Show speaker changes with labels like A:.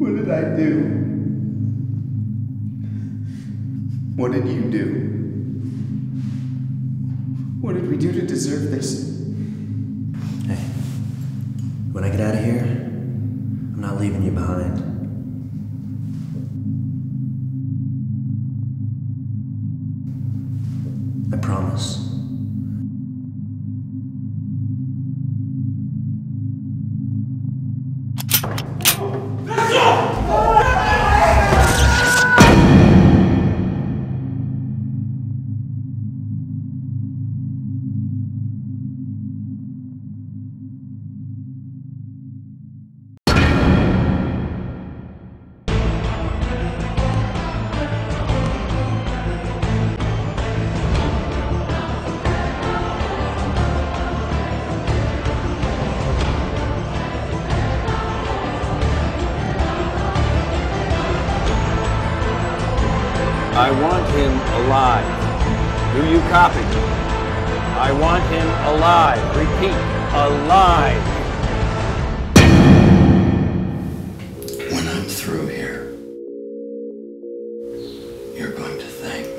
A: What did I do? What did you do? What did we do to deserve this?
B: Hey, when I get out of here, I'm not leaving you behind. I promise.
C: I want him alive. Do you copy? I want him alive. Repeat, alive.
D: When I'm through here, you're going to thank.